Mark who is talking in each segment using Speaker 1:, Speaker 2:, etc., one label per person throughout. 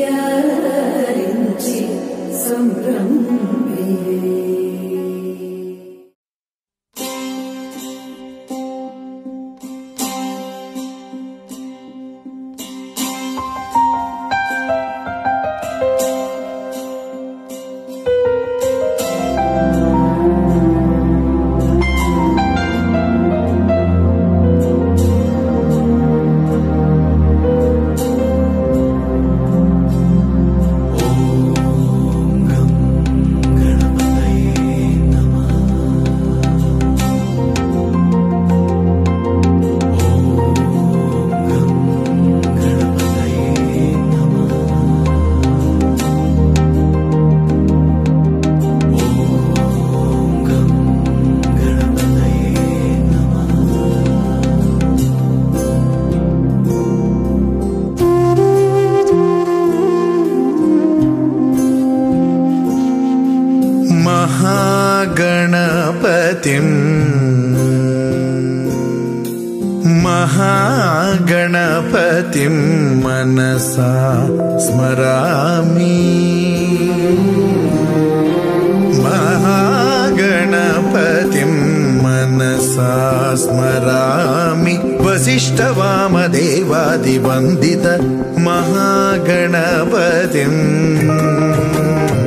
Speaker 1: yeah.
Speaker 2: महागणपतिम् महागणपतिं मनसा स्मरामि। महागणपतिं मनसा स्मरामि। वसिष्ठवामदेवादिवन्दित महागणपतिम्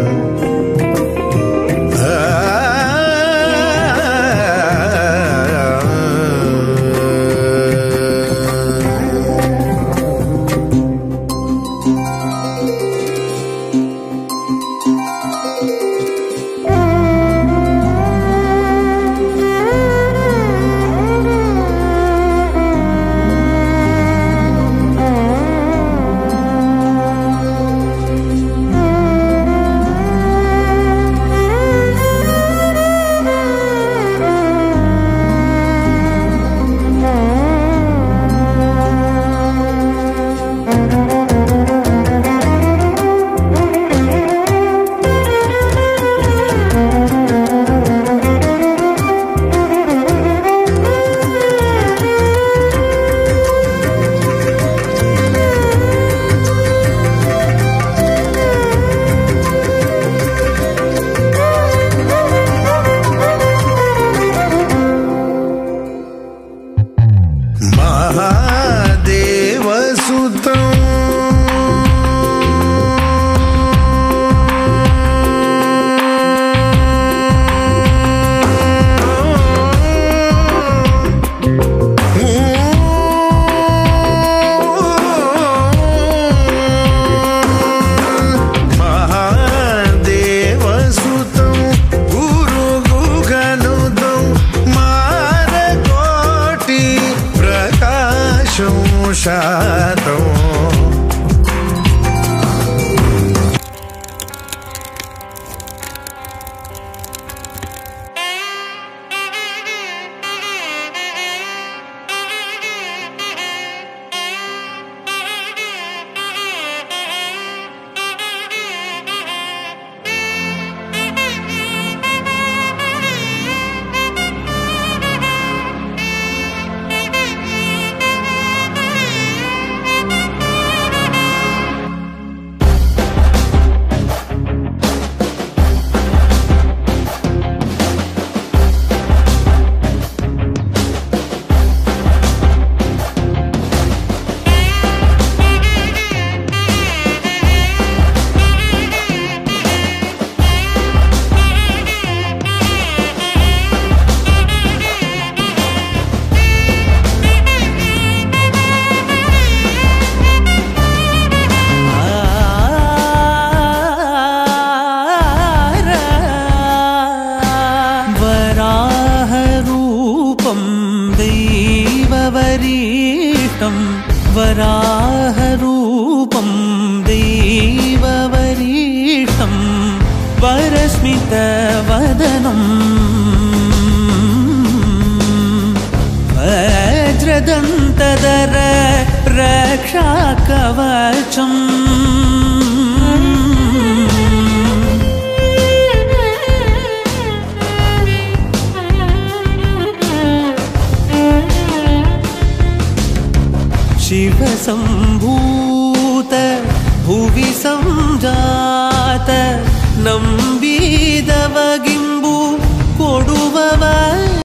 Speaker 3: देववरीटं
Speaker 1: वराहरूपं दैववरीष्टं वरस्मितवदनं वज्रदन्तदरप्रक्षाकवचम् शिवसम्भूत भुवि सञ्जात नम्बीदवगिम्बु कोडुवव